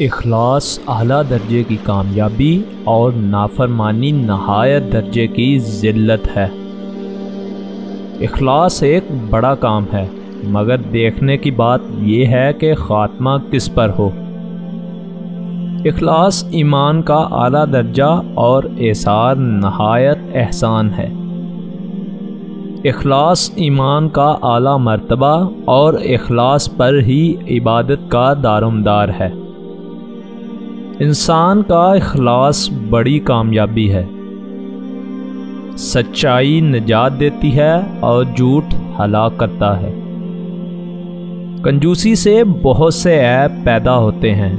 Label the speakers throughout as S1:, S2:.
S1: इखलास आला दर्जे की कामयाबी और नाफरमानी नहायत दर्जे की ज़िल्लत है। इखलास एक बड़ा काम है, मगर देखने की बात यह है कि ख़ात्मा किस पर हो। इखलास ईमान का आला दर्जा और एसार नहायत एहसान है। इखलास ईमान का आला मर्तबा और इखलास पर ही इबादत का दारोमदार है। इंसान का इखलास बड़ी कामयाबी है। सच्चाई निजात देती है और झूठ हलाक करता है। कंजूसी से बहुत से ऐप पैदा होते हैं।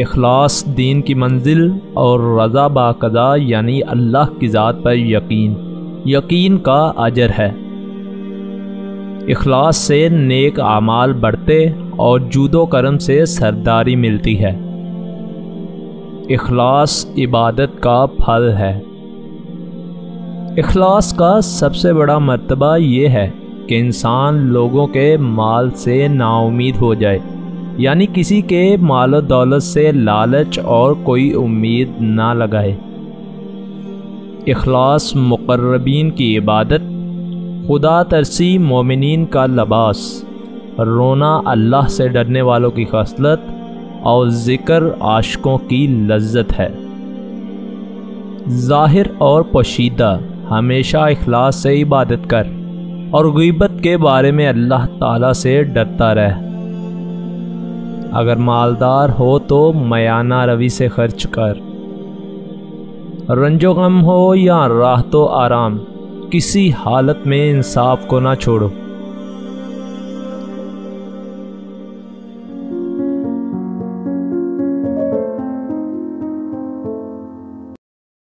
S1: इखलास दीन की मंजिल और रज़ा बाकदा यानी अल्लाह की ज़ात पर यकीन यकीन का अजर है। इखलास से नेक आमाल बढ़ते और जूदो करम से सरदारी मिलती है। इखलास इबादत का फल है। इखलास का सबसे बड़ा मर्तबा ये है कि इंसान लोगों के माल से नाउमीद हो जाए, यानी किसी के माल दौलत से लालच और कोई उम्मीद ना लगाए। इखलास मुकर्रबीन की इबादत, खुदा तरसी मोमिन का लबास। रोना अल्लाह से डरने वालों की खसलत और ज़िक्र आशकों की लज्जत है। ज़ाहिर और पोशीदा, हमेशा अखलास से इबादत कर और गिबत के बारे में अल्लाह ताला से डरता रह। अगर मालदार हो तो मयाना रवि से खर्च कर। रंजो गम हो या राह तो आराम, किसी हालत में इंसाफ को ना छोड़ो।